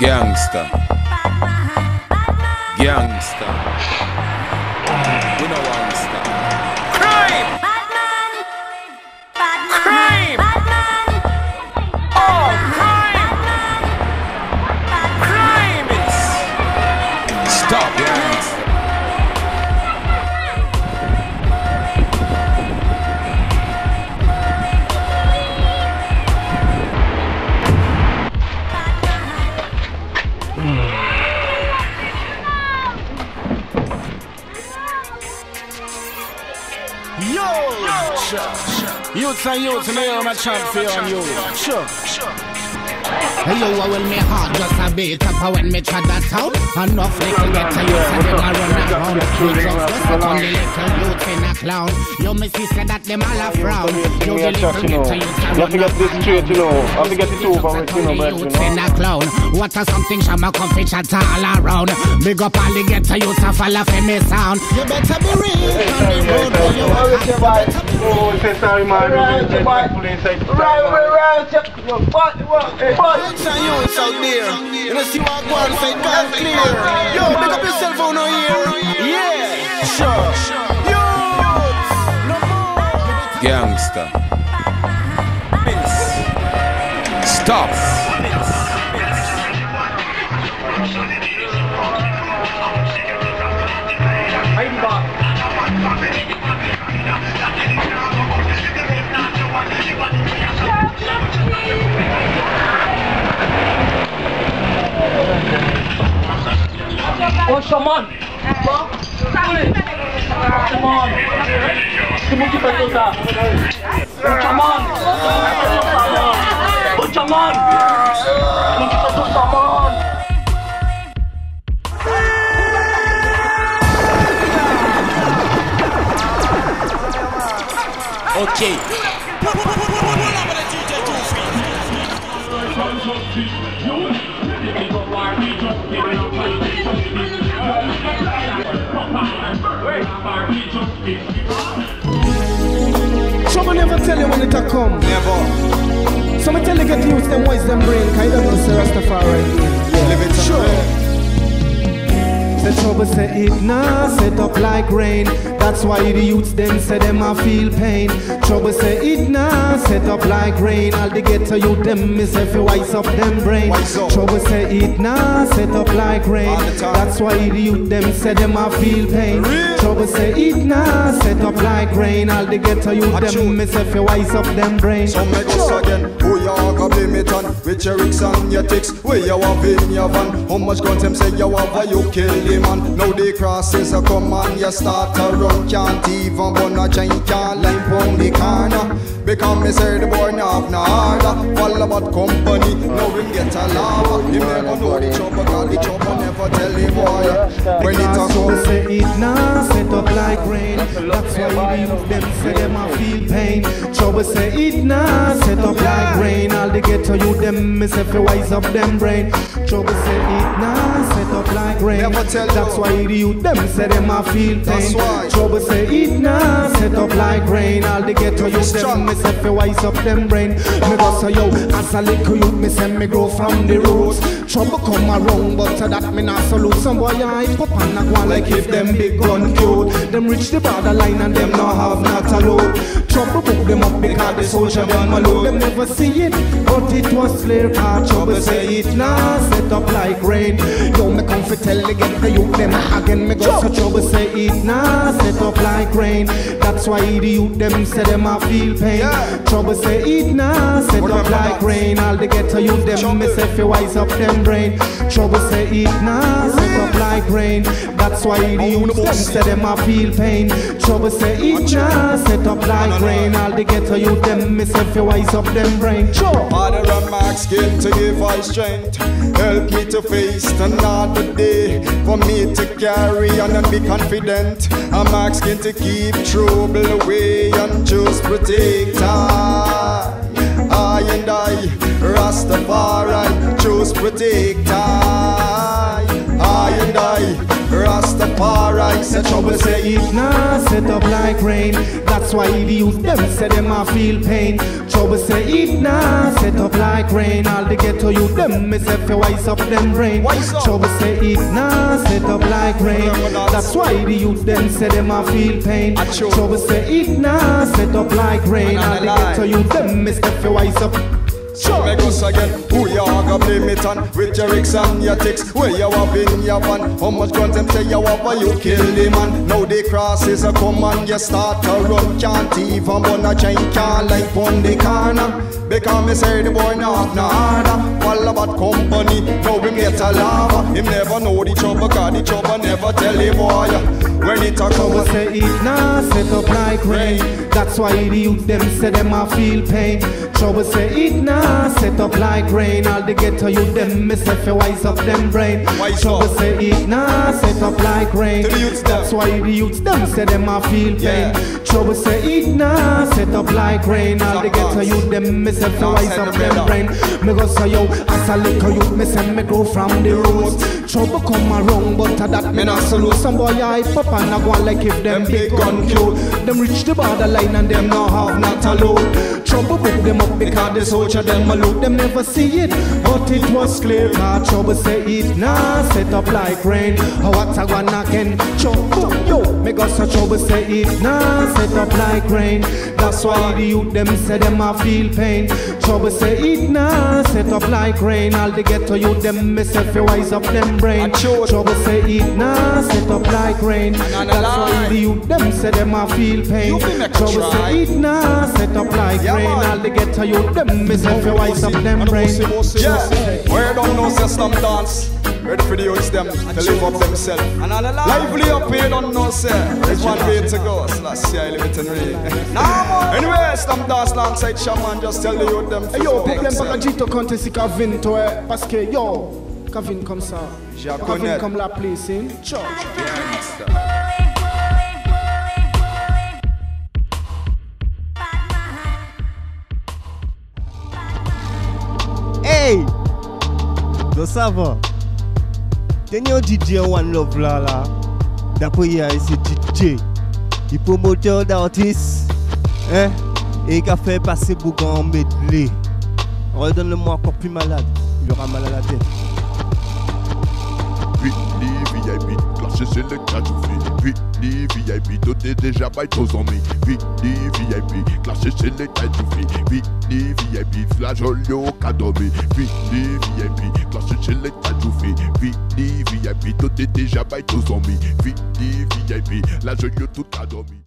Gangster. Gangster. Youths and youths, me hear my chant for you and you. Sure. Hey yo, I will me heart just a beat up when me chat that out. Enough little get to youth and them a run around. We just just look on the little youth in a clown. Yo, me see say that them all a frown. Yo, the little get to youth and You have to run get this straight, you know. I have to get it over Just with, look you know, on the but, you youths in know. a clown. What a something Shaman come fi chat all around. Big up all the get to youth and follow for me sound. You better be real on the road where you are. You better be Oh, say sorry, man. Police say Youths and youths out there. You know, see what one say, God clear. Yo, pick up yourself on here. Yeah, sure. Youths! No more. Gangster. Stop. on. Kita kota. Okay. Tell you when it a come. Never. So me tell you get use them wise them brain, cause you don't know say Rastafari. Yeah. Live it Sure. Say trouble say it nah set up like rain. That's why the youths them say them a feel pain. Trouble say it nah set up like rain. All the ghetto youth them me say fi wise up them brain. Trouble say it nah set up like rain. All the time. That's why the youth them say them a feel pain. Real. Trouble say it nah set up like rain. All the ghetto A tune. them me say fi wise up them brain. So make us again, who you are gonna blame it on With your ricks and your ticks, where you have in your van How much guns them say you have, why you kill the man Now the crosses are come and you start to run Can't even run a giant, can't line round the corner Because me say the boy now have no order Fall about company, now him get a lava Him never know the trouble, cause the trouble never tell the why. When it a come say it now set up like rain. That's why the youth them say them a feel pain. Trouble say it now set up ghetto youth them me say fi wise up them brain. Trouble say it now set up like rain. Never tell That's you. why the youth them say them a feel That's pain. why. Trouble say it now set up like rain. All the ghetto youth them strong. me say fi wise up them brain. Me go say yo as a little youth me say me grow from the roots. Trouble come around but to that me not salute some boy I pop and a go like if them big gun cute. Them reach the borderline and them no have not a load. Trouble book them up because the soldier them a load. Them never see it, but it was clear car. Trouble say it now set up like rain. Yo me come fi tell again the youth them again me go so trouble say it now set up like rain. That's why the youth them say them a feel pain. Trouble say it now set up like rain. All the ghetto youth them me say fi wise up them brain. Trouble say it now set up like rain. That's why the youth them say them a feel pain. Trouble say it now set up like rain. All the ghetto youth them say fi wise up them brain. Sure. And my skin to give I strength. Help me to face another day. For me to carry on and be confident. I'm asking to keep trouble away and just protect I. I and I, Rastafari, just protect. I and I, Rastafari, I said trouble say It nah set up like rain. That's why the youth them say them a feel pain. Trouble say it nah set up like rain. All the ghetto youth them me say fi wise up them brain. Trouble say it nah set up like rain. That's why the youth them say them a feel pain. Trouble say it nah set up like rain. All the ghetto youth them me say fi wise up. So make us again, who you are gonna blame it on With your ricks and your ticks, where you have in your van How much guns them say you have, you kill the man? Now the crosses are come and you start to run. Can't even burn a chain, can't light on the corner. Because me say the boy not no harder All about company, now him get a lava Him never know the trouble, cause the trouble never tell the why. When it a come say it nah set up like rain. That's why the youth them say them a feel pain. Trouble say it nah set up like rain. All the ghetto youth them me say fi wise up them brain. Wise Trouble up. say it nah set up like rain. To the youths. That's why the youths them say them a feel pain. Yeah. Trouble say it nah set up like rain. All the ghetto youth them say fi Now wise up them them brain. Me go say yo as a little youth me say me grow from the roots. Trouble come around but a that me not salute. Some boy I pop and I go on like if them big gun cute. Them reach the borderline and them no have not a load. Trouble book them up because the soldier them a loot. Them never see it, but it was clear. Cause trouble say it nah set up like rain. How what I gonna again? Trouble me go so trouble say it nah set up like rain. That's why the youth them say them a feel pain. Trouble say it nah set up like rain. All the ghetto youth them say fi wise up them brain. Trouble say it nah set up like rain. That's why the youth them say them a feel pain. You fi make a Trouble say it nah set up like Yeah, rain. man. All the ghetto youth them say fi wise up them brain. Yeah, where don't know say slam dance. Ready for the youths them? To live up themselves. Lively up here, don't know say. There's one way to go. So let's see I live it in rain. Anyway, slam dance alongside Shaman. Just tell the youth them. Hey, yo, to problème pas Jito compte si Kavin toi parce que yo comme ça. Comme la place in church. Hey! Do sa va? Dernier DJ One Love Lala? D'après hier, c'est DJ. Il promoteur d'artistes. Hein? Et il a fait passer Bougan en medley. Redonne-le-moi encore plus malade. Il aura mal à la tête. C'est le cas du Lee, VIP, doté déjà by aux ennemis. Vite VIP, classé chez les Taïtoufi. Vite VIP, flageolet au cadomé. Vite VIP, classé chez les Taïtoufi. Vite VIP, doté déjà by aux ennemis. Vite VIP, la jolie tout cadomé.